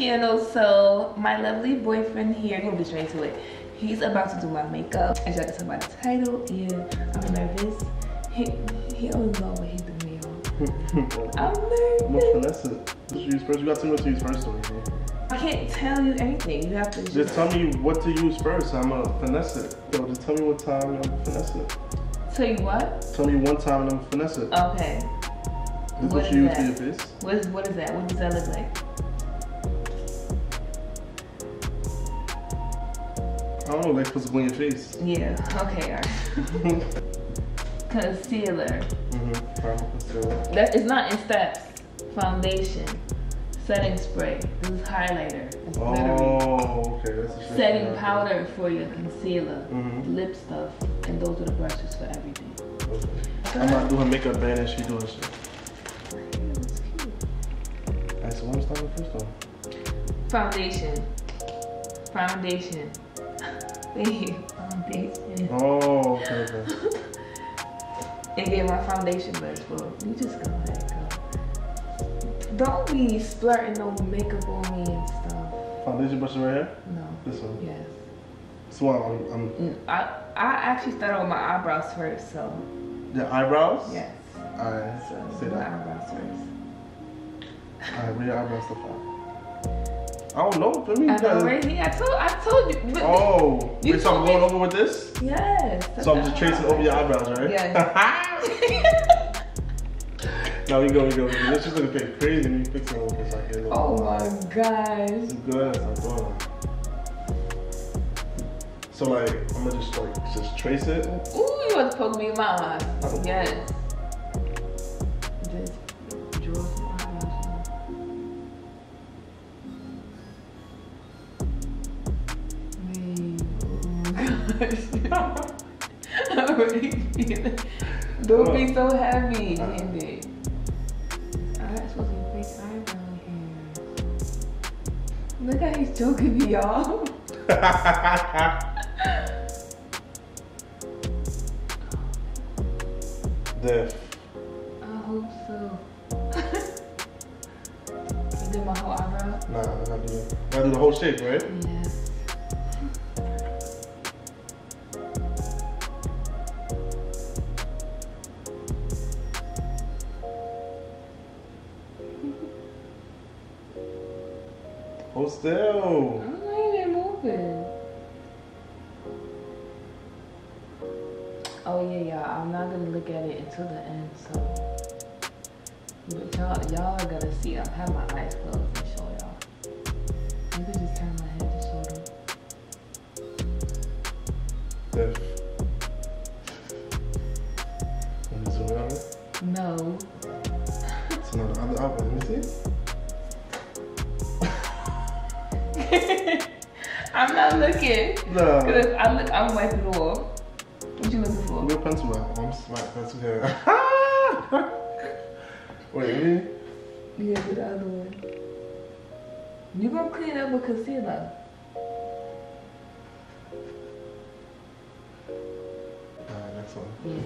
channel. So my lovely boyfriend here, gonna be straight to it. He's about to do my makeup. As y'all can tell by the title, yeah, I'm nervous. He he always know what he do me on. I'm I'm nervous. gonna finesse it. You first? You got to know what to use first, though. I can't tell you anything. You have to Just tell me what to use first. I'm gonna finesse it. Yo, just tell me what time and I'm finesse it. tell you what. Tell me one time and I'm finesse it. Okay. This is what what is you use that? for your face. What is what is that? What does that look like? I don't know, like supposed to your face. Yeah. Okay. All right. Concealer. Mm-hmm. Concealer. That is not in steps. Foundation. Setting spray. This is highlighter. It's. Oh, okay. That's. Setting powder for your concealer. Mhm. Lip stuff. And those are the brushes for everything. Okay. I'm not doing makeup band and she doing shit. That's cute. Alright, so what am starting first? Foundation. Foundation. Babe, Foundation. Oh, okay, okay. and get my foundation brush. Well, you just go ahead, go. Don't be splurting no makeup on me and stuff. Foundation brush right here? No. This one. Yes. So I'm, I'm Mm, I I actually started with my eyebrows first, so the eyebrows? yes. Alright, So say my that. eyebrows first. Alright, where your eyebrows at? I don't know. For me, I know right here. I told I told you. But Oh, You wait, so I'm going me- over with this? Yes. So I'm just tracing over your eyebrows, right? Yes. now we go, we go. This is gonna crazy when you fix it over this like here. oh my gosh. It's good. I'm doing it. So like, I'm gonna just like just trace it. Ooh, you want to poke me in my eye. Yes. Gosh. I already feel it. Don't be so heavy uh, handed. Alright, supposed to be fake eyebrow hair. Look how he's choking me off. Def. I hope so. you did my whole eyebrow? Nah, I gotta do it. Gotta do the whole shape, right? Yes. Y'all, gonna see. I have my eyes closed and show y'all. You could just turn my head to them. Def. Let zoom on it. No. So now the other. Let me see. I'm not looking. No. Cause if I look, I'm wiping it off. What you looking for? Where pencil I'm smart. Pencil here. Wait, Clean up with concealer. Alright, next one. Yeah.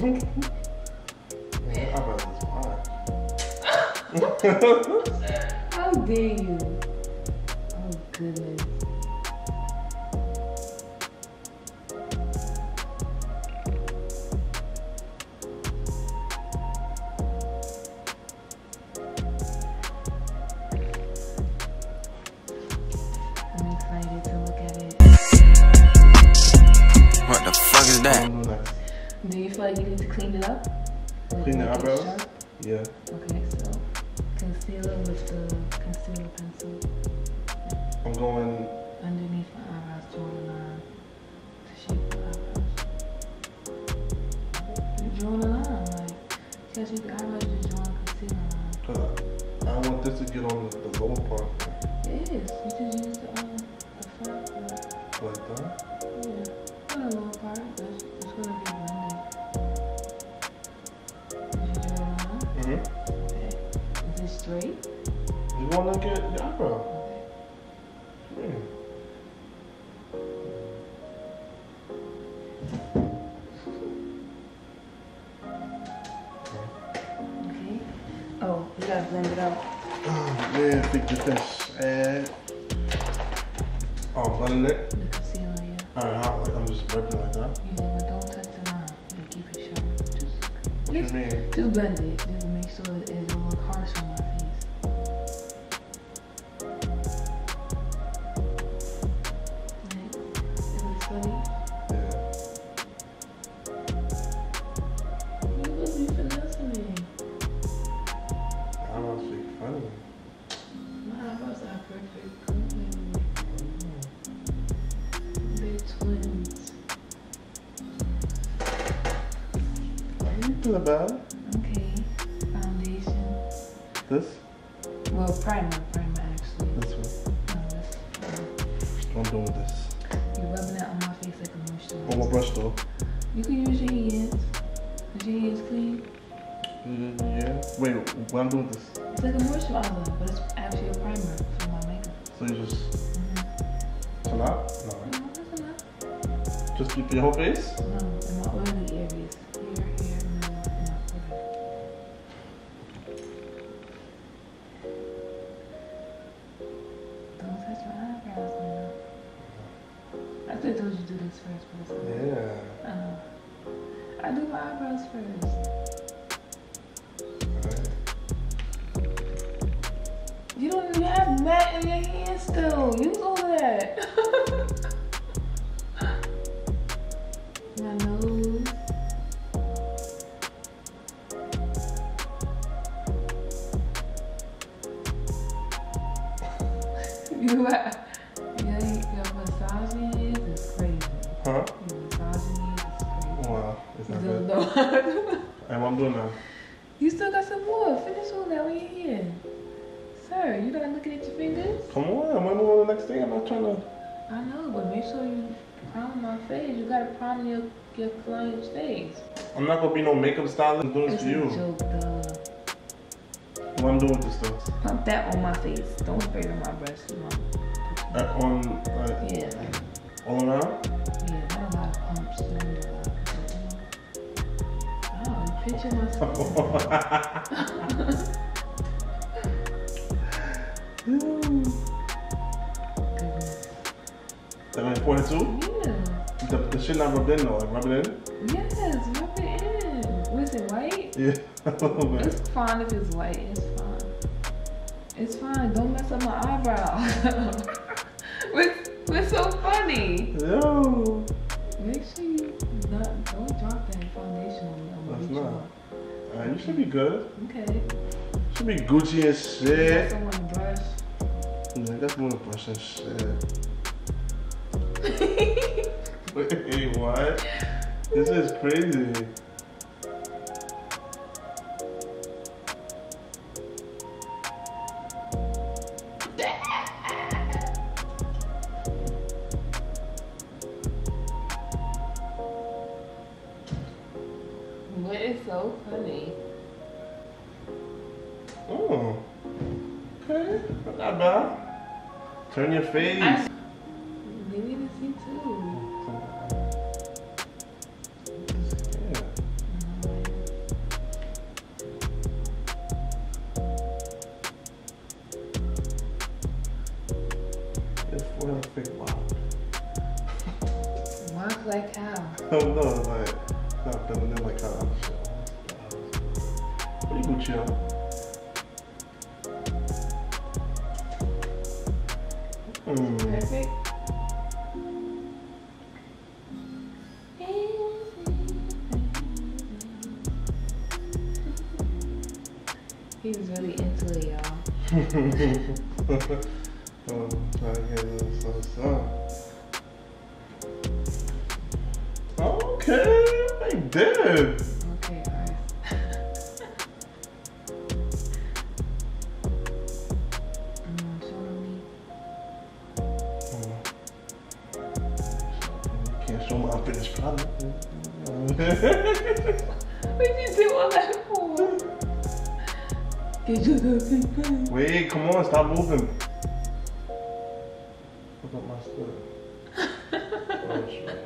Man, your eyebrows is hard. How dare you? Oh goodness. Eyebrows? Yeah. Okay, so concealer with the concealer pencil I'm going. underneath my eyebrows, drawing a line to shape my eyebrows. You're drawing a line, like, you gotta shape your eyebrows, you're just drawing a concealer line. Cause I, I want this to get on the, the lower part. It is. You just use the, um, the front part. Like that. You wanna look at your eyebrow. Really? Okay. Oh, you gotta blend it out. Ah, oh, man, I think that that's sad. Oh, blending it? The concealer, yeah. Oh, Alright, I'm just working like that. Yeah, but don't touch the line. Like, keep it short. Just, what you mean? Just blend it. Just make sure it is. Uh, I'm this. you're rubbing it on my face like a moisturizer. On my brush though. You can use your hands. Is your hands clean? Mm, Yeah. Wait, what I'm doing with this? It's like a moisturizer, but it's actually a primer for my makeup. So you just Mm-hmm. it's a lot? No. No, that's enough. Just keep your whole face? No, in my oily matte in your hand still. Use all that. not gonna be no makeup stylist. I'm doing this for you. joke. What I'm doing with this though? Pump that on my face. Don't spray it on my breast. You know. Uh, on uh, Yeah, like, all around. yeah, not a lot of pumps. You don't need a lot of pumps, you know? Oh, picture myself. Goodness. That was 42. Yeah. The, the shit not rubbed in though. Like rub it in. Yes, rub it Yeah. Oh, a. It's fine if it's white. It's fine. It's fine. Don't mess up my eyebrow. what's, what's so funny? Yo. Make sure you not don't drop that foundation on me. That's not. Alright, you should be good. Okay. Should be Gucci and shit. someone to brush. Yeah, that's more brush and shit. Wait, what? This is crazy. Face. I- They need to see too. oh, little something, something. Okay, I did. Come on, stop moving. Look at my stuff. oh, shit.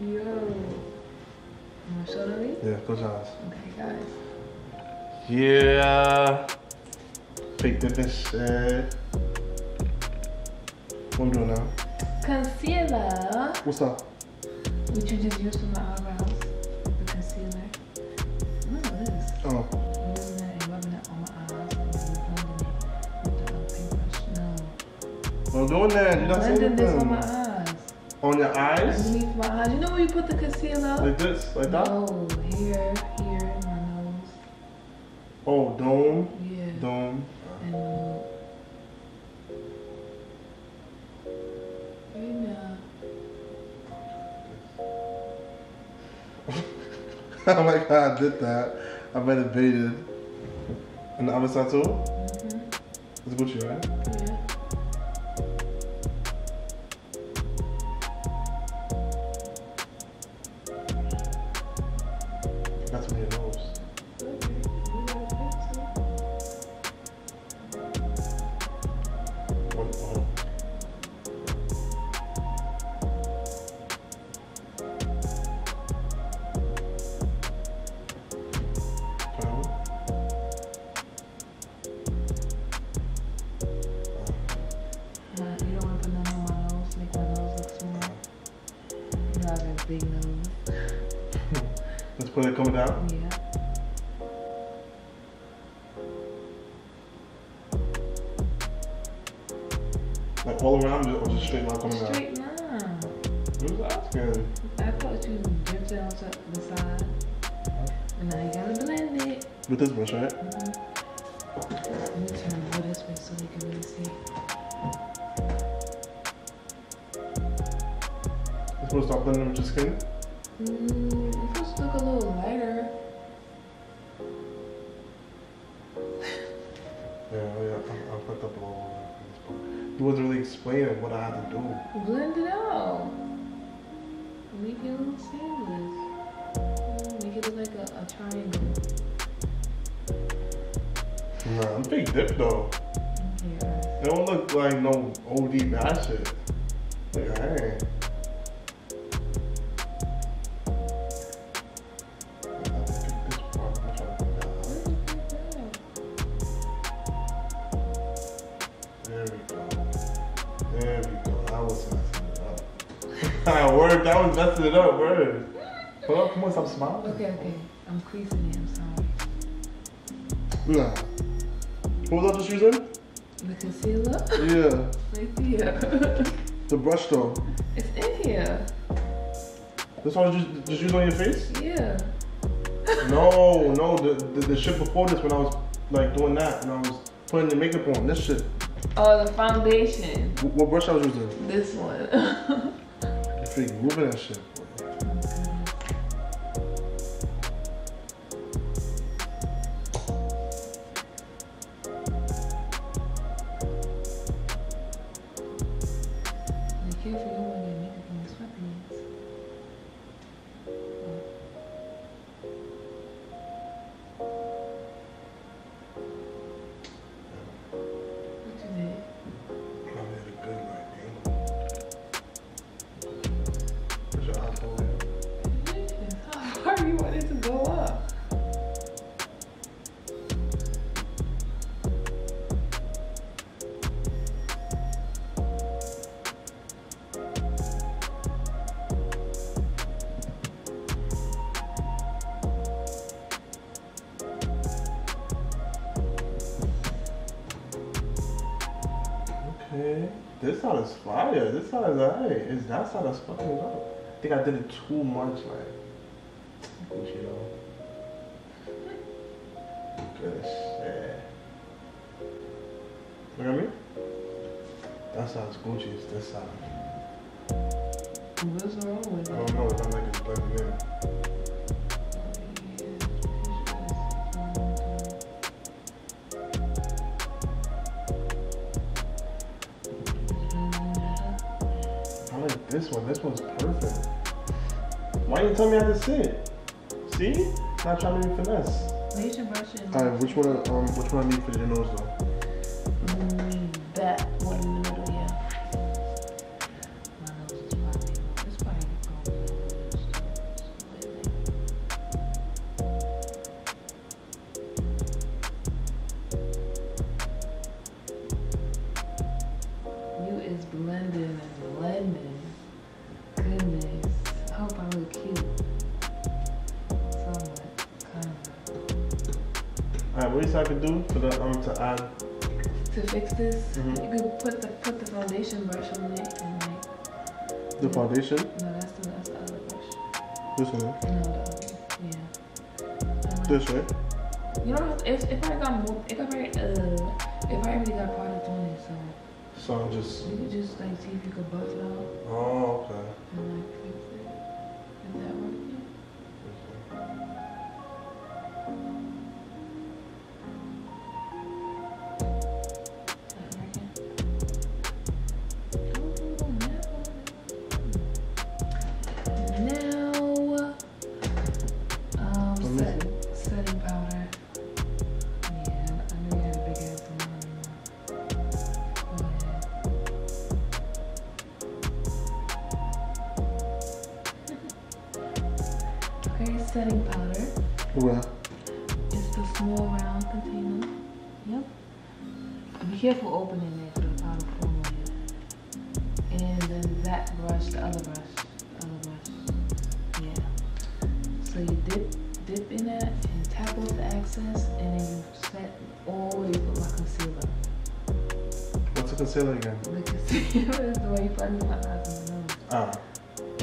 Yo. You wanna show? Yeah. Close your eyes. Okay, guys. Yeah. Fake dipping shit. What I'm doing now? Concealer, What's up? which you just used for my eyebrows. Doing that. You're not this on my eyes. On your eyes? Underneath my eyes. You know where you put the concealer? Like this? Like that? No, here, here, in my nose. Oh, dome. Yeah. Dome. And uh, right now. I like how I did that. I meditated. And the other side too? Mm-hmm. It's Gucci, right? Yeah. Big nose. Let's put it coming down. Yeah. Like all around it or just straight line coming down. Straight line. Who's asking? I thought you dipped it onto the side. And now you gotta blend it. With this brush, right? Mhm. Let Supposed blending with your skin. Mm, it's supposed to look a little lighter. Yeah, yeah, I, I fucked up a little bit. this part. He wasn't really explaining what I had to do. Blend it out. Make it look seamless. Mm, Make it look like a, a triangle. Nah, I'm big dip though. Yeah. It don't look like no OD bad shit. Messing it up, word. Hold up, come on, stop smiling. Okay, okay. I'm creasing it. I'm sorry. Nah. What was I just using? The concealer? Yeah. right here. The brush though. it's in here. This one just, just use on your face? Yeah. No, no, the, the the shit before this when I was like doing that and I was putting the makeup on. This shit. Oh, the foundation. Wh- What brush I was using? This one. You freaking moving that shit. This is fire. This side is alright. It's that side that's fucking up. I think I did it too much, like. Gucci though. Good shit. Look at me. That side's Gucci. It's this side. What's wrong with I it? don't know. It's not like it's blending in. This one. This one's perfect. Why you tell me how to sit? See? Not trying to be finesse. Raise your brushes. Alright, which one? Um, which one I need for your nose though? Alright, what you say I could do for the um to add? To fix this, Mhm. you could put the put the foundation brush on it and like The foundation. no, that's the that's the other brush. This one. No, the other. Yeah. Like, This way. You know, if if I got more, if I already, uh, if I already got product on it, so So I'm just. you could just like see if you could buff it out Oh, okay. and like careful opening it for the powder formula. And then that brush, the other brush, the other brush. Yeah. So you dip, dip in that and tap off the excess, and then you set always with my concealer. what's a concealer again? The concealer is the way you put it in my eyes and nose. Ah.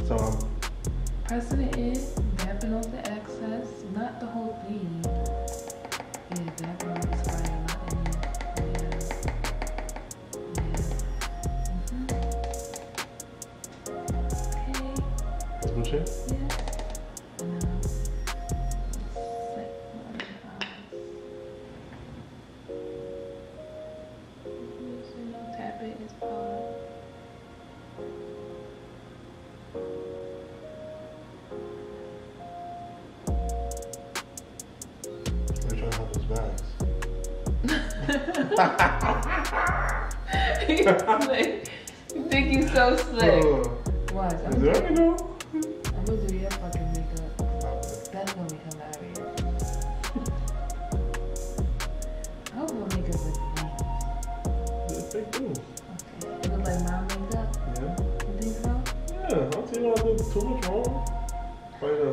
So I'm. Pressing it in, dapping off the excess, not the whole thing. Like, you think you so slick. Oh. Watch, I'm gonna, any though? I'm gonna do your fucking makeup. That's gonna be hilarious. I hope my makeup looks nice. It's fake too. Okay. It look like my makeup. Yeah. You think so? Yeah, I don't see did too much wrong. The, the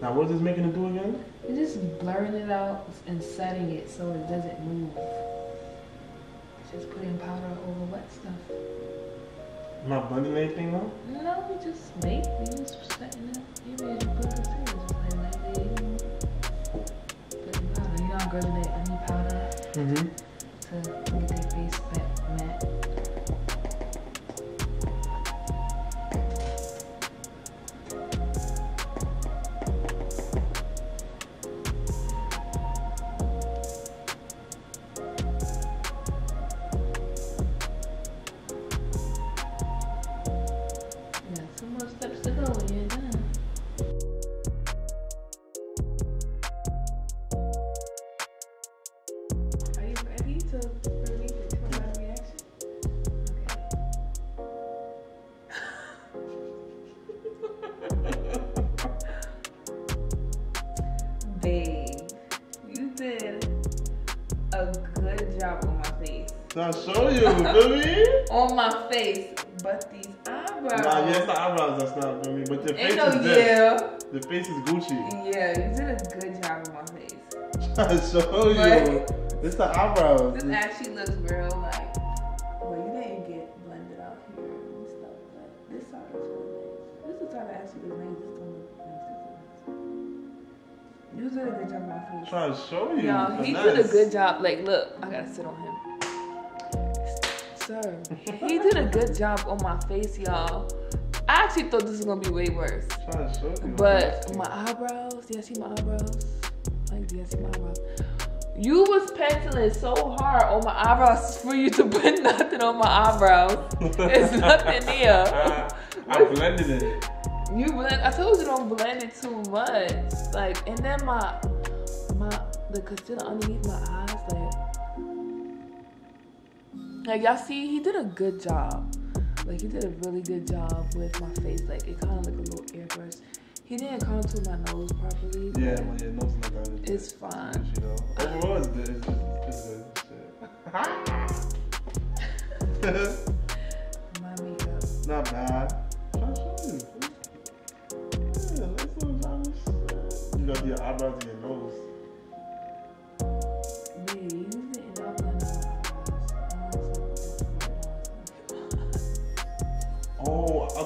Now what is this making it do again? You're just blurring it out and setting it so it doesn't move. It's Just putting powder over wet stuff. Am I blending anything though? No, we just make. We just setting it. Maybe you put concealer just like lightly. Putting powder. You know do that onion powder Mm-hmm. to I show you, feel me? On my face, but these eyebrows. Nah, it's the eyebrows that's not for me, but the face Ain't no is yeah. The face is Gucci. Yeah, you did a good job on my face. I show you. Right. It's the eyebrows. This actually looks real like. Well, you didn't get blended out here and stuff, but this side looks really nice. This is how that actually looks nice. This don't look nice. This looks nice. You did a good job on my face. trying to show you. Yo, he did a good job. Like, look, I gotta sit on him. Sir, he did a good job on my face, y'all. I actually thought this was gonna be way worse. Trying to show you. But my eyebrows, do you see my eyebrows? Like, you see my eyebrows? You was penciling so hard on my eyebrows for you to put nothing on my eyebrows. It's nothing there. I blended it. You blend. I told you don't blend it too much. Like, and then my my the concealer underneath my eyes, like, like y'all see, he did a good job. Like, he did a really good job with my face. Like, it kind of like a little airbrush. He didn't contour my nose properly. Yeah, well, yeah, nose that. It's fine. You know, overall, it's good. It's, it's, it's good. Shit. My makeup. Not bad. Trying to show you. Yeah, nice gotta do your eyebrows and your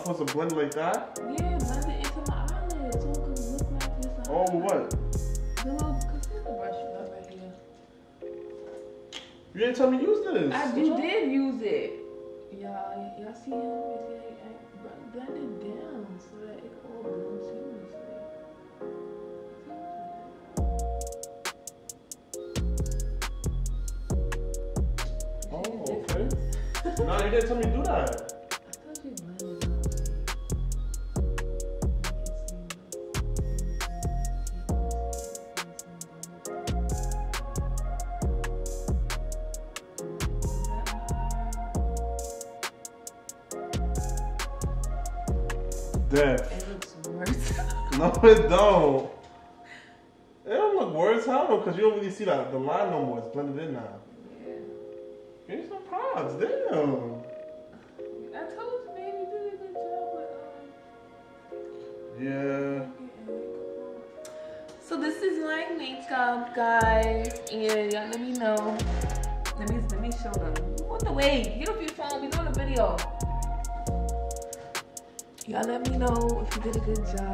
supposed to blend like that? Yeah, blend it into my eyelids so it could look like this. Oh, what? The little concealer brush you got right here. You didn't tell me to use this. I you did use it. Y'all, y'all see him? You see, I, I blend it down so that it all blends seamlessly. Oh, okay. no, you didn't tell me to do that. Death. It looks worse. No, it don't. It don't look worse, how? Because you don't really see that the line no more. It's blended in now. yeah. Give me some props, damn. I told you, man, you did a good job with um, Yeah. So this is my makeup, guys, and y'all let me know. Let me let me show them. What the way? Get off your phone. We doing a video. Y'all let me know if you did a good job.